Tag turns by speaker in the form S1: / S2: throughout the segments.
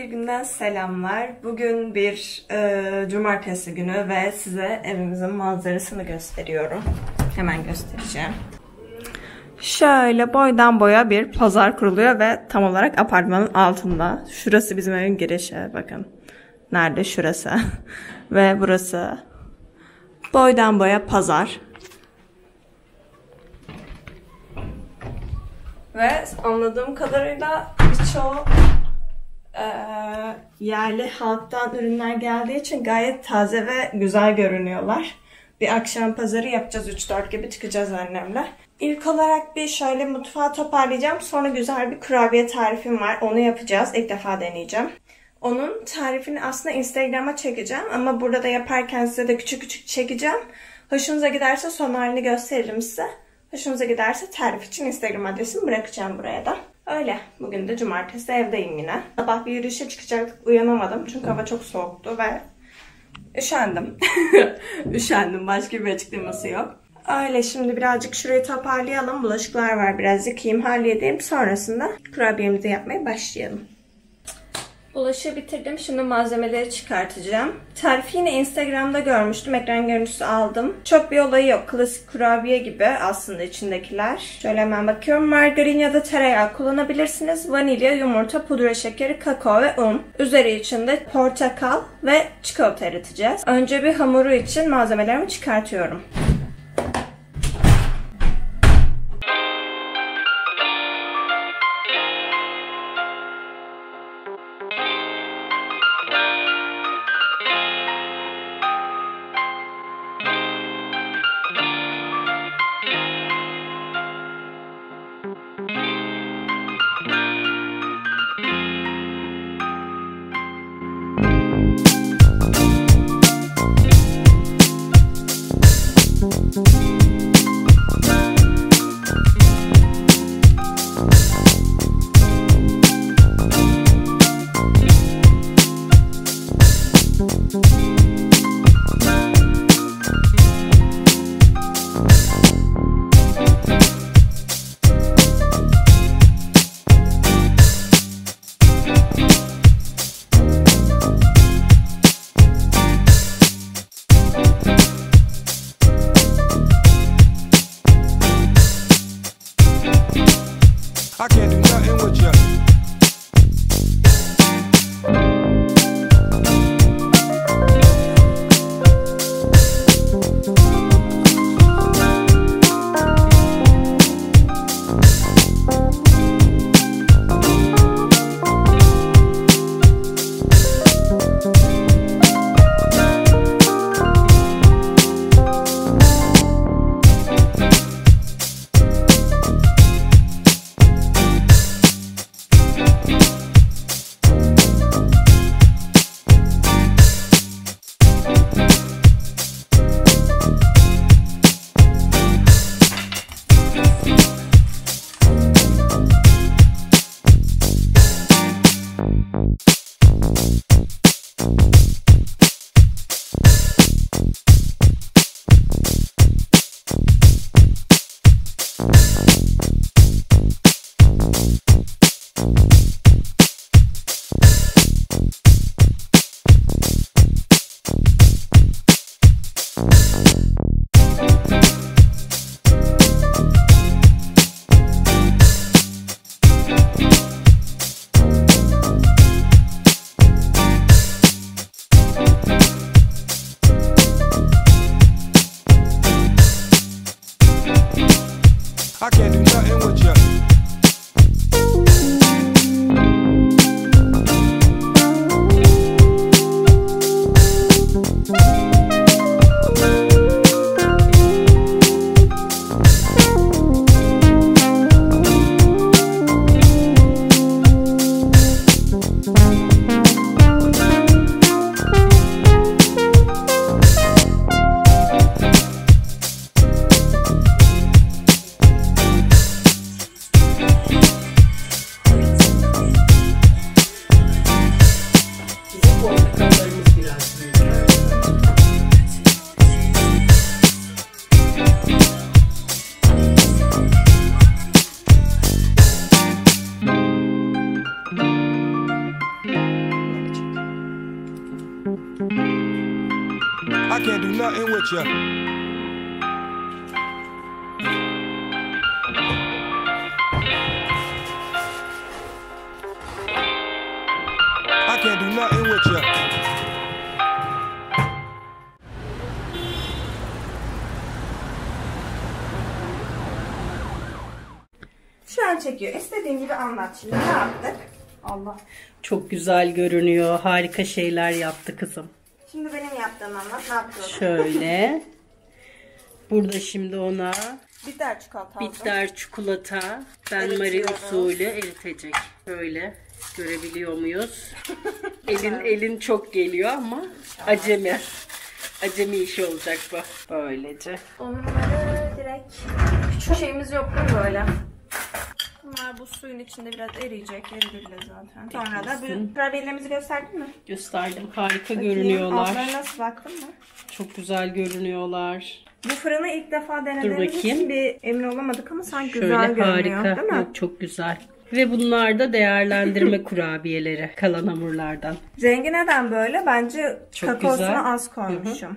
S1: bir günden selamlar. Bugün bir e, cumartesi günü ve size evimizin manzarasını gösteriyorum. Hemen göstereceğim. Şöyle boydan boya bir pazar kuruluyor ve tam olarak apartmanın altında. Şurası bizim evin girişi. Bakın. Nerede? Şurası. ve burası. Boydan boya pazar. Ve anladığım kadarıyla birçoğu eee, yerli halktan ürünler geldiği için gayet taze ve güzel görünüyorlar. Bir akşam pazarı yapacağız 3-4 gibi çıkacağız annemle. İlk olarak bir şöyle mutfağı toparlayacağım. Sonra güzel bir kurabiye tarifim var. Onu yapacağız. İlk defa deneyeceğim. Onun tarifini aslında Instagram'a çekeceğim ama burada da yaparken size de küçük küçük çekeceğim. Hoşunuza giderse son halini gösteririm size. Hoşunuza giderse tarif için Instagram adresimi bırakacağım buraya da. Öyle. Bugün de cumartesi evdeyim yine. Sabah bir yürüyüşe çıkacaktık. Uyanamadım çünkü hava çok soğuktu ve üşendim. üşendim. Başka bir açıklaması yok. Öyle şimdi birazcık şurayı toparlayalım. Bulaşıklar var biraz yıkayayım halledeyim. Sonrasında kurabiyemizi yapmaya başlayalım. Bulaşığı bitirdim. Şimdi malzemeleri çıkartacağım. Tarifi yine Instagram'da görmüştüm. Ekran görüntüsü aldım. Çok bir olayı yok. Klasik kurabiye gibi aslında içindekiler. Şöyle hemen bakıyorum. Margarin ya da tereyağı kullanabilirsiniz. Vanilya, yumurta, pudra şekeri, kakao ve un. Üzeri içinde portakal ve çikolata eriteceğiz. Önce bir hamuru için malzemelerimi çıkartıyorum.
S2: Nothing with ya. you can't do nothing with ya. I can't do nothing with ya.
S1: Şu an çekiyor. İstediğin gibi anlat şimdi. Ne yaptık? Allah.
S3: Çok güzel görünüyor. Harika şeyler yaptı kızım.
S1: Şimdi benim yaptığım anlat. Ne yaptın?
S3: Şöyle. Burada şimdi ona
S1: Bitter çikolata aldım.
S3: bitter çikolata ben Marie
S1: Eritiyoruz.
S3: usulü eritecek. Böyle görebiliyor muyuz? elin elin çok geliyor ama acemi. Acemi işi olacak bu. Böylece.
S1: Onları direkt küçük şeyimiz yok mi böyle? Bunlar bu suyun içinde biraz eriyecek. Eridi bile zaten. Sonra da bu kurabiyelerimizi gösterdin mi?
S3: Gösterdim. Harika
S1: Bakayım,
S3: görünüyorlar.
S1: Altları nasıl baktın mı?
S3: Çok güzel görünüyorlar.
S1: Bu fırını ilk defa denediğimiz için bir emin olamadık ama sanki
S3: Şöyle
S1: güzel görünüyor
S3: harika.
S1: değil mi?
S3: Yok, çok güzel. Ve bunlar da değerlendirme kurabiyeleri kalan hamurlardan.
S1: Rengi neden böyle? Bence
S3: Çok
S1: kakaosunu
S3: güzel.
S1: az koymuşum.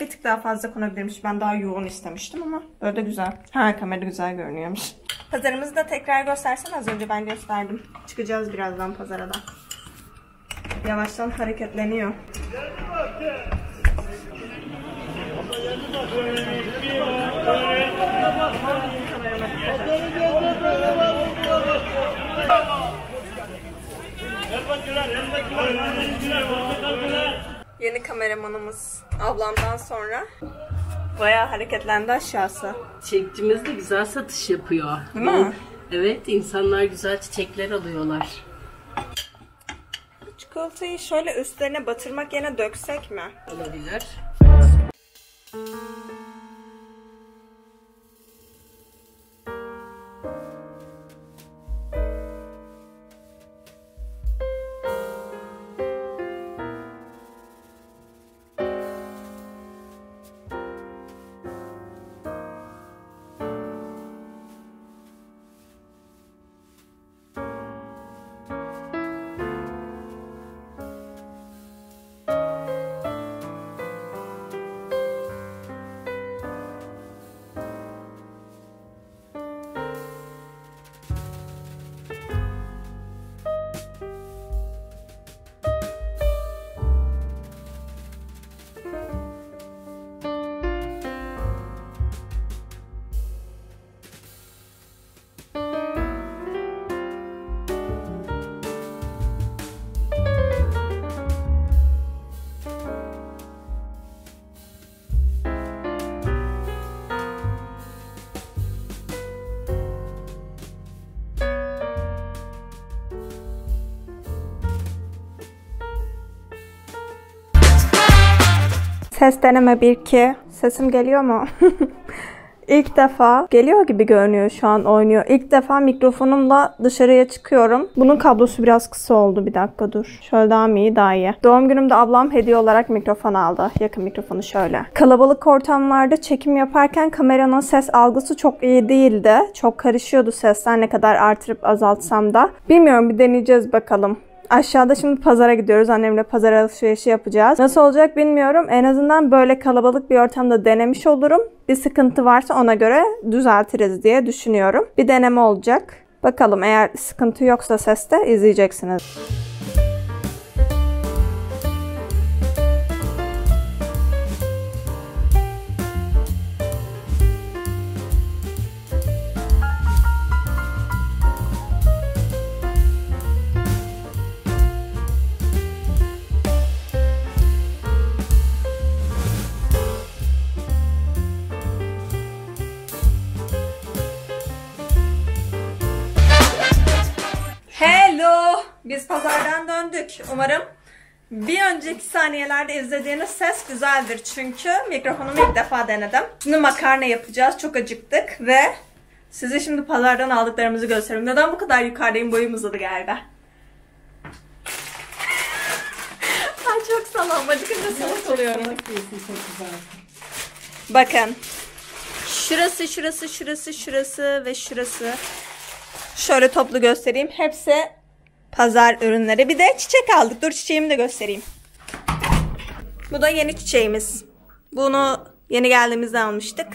S1: Bir tık daha fazla konabilirmiş. Ben daha yoğun istemiştim ama böyle de güzel. Her kamerada güzel görünüyormuş. Pazarımızı da tekrar göstersen az önce ben gösterdim. Çıkacağız birazdan pazara da. Yavaştan hareketleniyor. Yeni kameramanımız ablamdan sonra bayağı hareketlendi aşağısı.
S3: Çiçekçimiz de güzel satış yapıyor.
S1: Değil mi?
S3: Evet, insanlar güzel çiçekler alıyorlar.
S1: Çikolatayı şöyle üstlerine batırmak yerine döksek mi?
S3: Olabilir.
S1: Ses deneme 1 2. Sesim geliyor mu? İlk defa geliyor gibi görünüyor şu an oynuyor. İlk defa mikrofonumla dışarıya çıkıyorum. Bunun kablosu biraz kısa oldu. Bir dakika dur. Şöyle daha iyi? Daha iyi. Doğum günümde ablam hediye olarak mikrofon aldı. Yakın mikrofonu şöyle. Kalabalık ortamlarda çekim yaparken kameranın ses algısı çok iyi değildi. Çok karışıyordu sesler ne kadar artırıp azaltsam da. Bilmiyorum bir deneyeceğiz bakalım. Aşağıda şimdi pazara gidiyoruz. Annemle pazar alışverişi yapacağız. Nasıl olacak bilmiyorum. En azından böyle kalabalık bir ortamda denemiş olurum. Bir sıkıntı varsa ona göre düzeltiriz diye düşünüyorum. Bir deneme olacak. Bakalım eğer sıkıntı yoksa seste izleyeceksiniz. Biz pazardan döndük. Umarım bir önceki saniyelerde izlediğiniz ses güzeldir. Çünkü mikrofonumu ilk defa denedim. Şimdi makarna yapacağız. Çok acıktık ve size şimdi pazardan aldıklarımızı göstereyim. Neden bu kadar yukarıdayım? Boyum uzadı galiba. Ay çok salam. Acıkınca salak oluyorum. Bakın. Şurası, şurası, şurası, şurası ve şurası. Şöyle toplu göstereyim. Hepsi pazar ürünleri. Bir de çiçek aldık. Dur çiçeğimi de göstereyim. Bu da yeni çiçeğimiz. Bunu yeni geldiğimizde almıştık.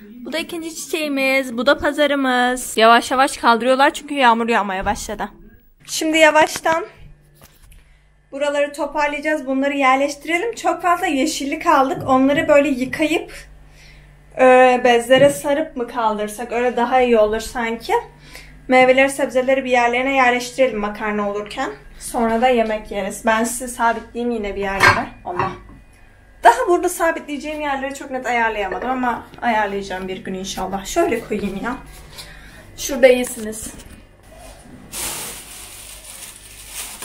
S1: Bu da ikinci çiçeğimiz. Bu da pazarımız. Yavaş yavaş kaldırıyorlar çünkü yağmur yağmaya başladı. Şimdi yavaştan buraları toparlayacağız. Bunları yerleştirelim. Çok fazla yeşillik aldık. Onları böyle yıkayıp e, bezlere sarıp mı kaldırsak öyle daha iyi olur sanki. Meyveleri, sebzeleri bir yerlerine yerleştirelim makarna olurken. Sonra da yemek yeriz. Ben sizi sabitleyeyim yine bir yerlere. Allah. Daha burada sabitleyeceğim yerleri çok net ayarlayamadım ama ayarlayacağım bir gün inşallah. Şöyle koyayım ya. Şurada iyisiniz.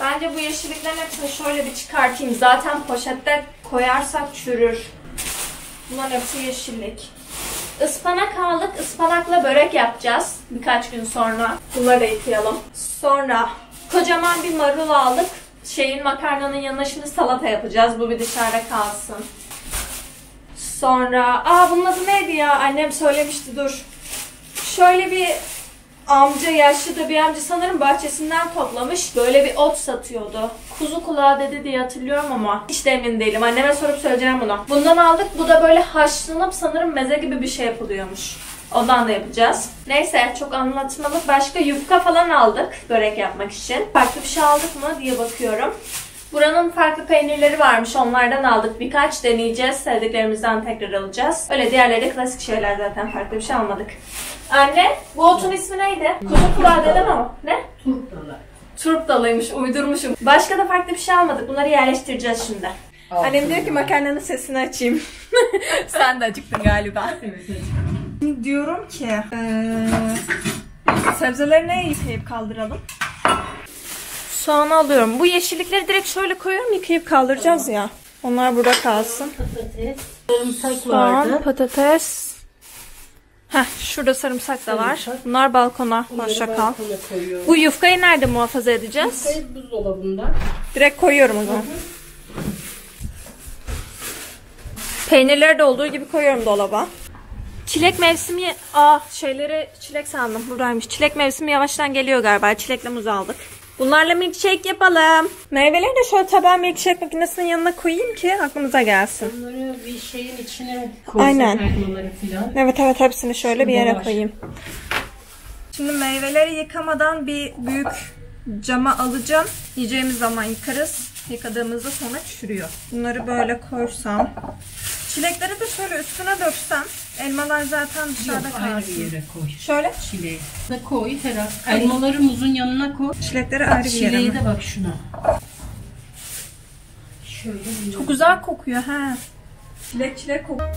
S1: Bence bu yeşilliklerin hepsini şöyle bir çıkartayım. Zaten poşette koyarsak çürür. Bunların hepsi yeşillik. Ispanak aldık. Ispanakla börek yapacağız birkaç gün sonra. Bunları da yıkayalım. Sonra kocaman bir marul aldık. Şeyin makarnanın yanına şimdi salata yapacağız. Bu bir dışarıda kalsın. Sonra, aa bunun adı neydi ya? Annem söylemişti dur. Şöyle bir amca, yaşlı da bir amca sanırım bahçesinden toplamış. Böyle bir ot satıyordu. Kuzu kulağı dedi diye hatırlıyorum ama hiç de emin değilim. Anneme sorup söyleyeceğim bunu. Bundan aldık. Bu da böyle haşlanıp sanırım meze gibi bir şey yapılıyormuş. Ondan da yapacağız. Neyse çok anlatmalık. Başka yufka falan aldık börek yapmak için. Farklı bir şey aldık mı diye bakıyorum. Buranın farklı peynirleri varmış. Onlardan aldık. Birkaç deneyeceğiz. Sevdiklerimizden tekrar alacağız. Öyle diğerleri de klasik şeyler zaten. Farklı bir şey almadık. Anne, bu otun ismi neydi? Kuzu kulağı dedim ama. Ne?
S3: Turp dalı.
S1: Turp dalıymış. Uydurmuşum. Başka da farklı bir şey almadık. Bunları yerleştireceğiz şimdi. Annem diyor ki makarnanın sesini açayım. Sen de acıktın galiba. Şimdi diyorum ki eee sebzeleri neye yıkayıp kaldıralım? Soğanı alıyorum. Bu yeşillikleri direkt şöyle koyuyorum yıkayıp kaldıracağız ya. Onlar burada kalsın.
S3: Patates. Sarımsak
S1: Soğan,
S3: vardı.
S1: patates. Heh, şurada sarımsak da var.
S3: Sarımsak.
S1: Bunlar balkona. Hoşça kal. Bu yufkayı nerede muhafaza edeceğiz?
S3: Sayı buzdolabında.
S1: Direkt koyuyorum o zaman. Peynirleri de olduğu gibi koyuyorum dolaba. Çilek mevsimi... Aa şeyleri çilek sandım. Buradaymış. Çilek mevsimi yavaştan geliyor galiba. Çilekle muz aldık. Bunlarla milkshake yapalım. Meyveleri de şöyle tabağa milkshake makinesinin yanına koyayım ki aklımıza gelsin.
S3: Bunları bir şeyin içine koysak
S1: Aynen.
S3: falan.
S1: Evet evet hepsini şöyle bir
S3: Şurada
S1: yere
S3: var.
S1: koyayım. Şimdi meyveleri yıkamadan bir büyük cama alacağım. Yiyeceğimiz zaman yıkarız. Yıkadığımızda sonra çürüyor. Bunları böyle koysam. Çilekleri de şöyle üstüne döksem. Elmalar zaten dışarıda
S3: Yok, ayrı bir
S1: kalsın.
S3: yere koy.
S1: Şöyle
S3: Çileği. Da koy Ferhat. Elmaları muzun yanına koy.
S1: çilekleri ayrı bir yere.
S3: Çileği
S1: mi?
S3: de bak şuna. Şöyle
S1: Çok güzel kokuyor ha. Çilek çilek kokuyor.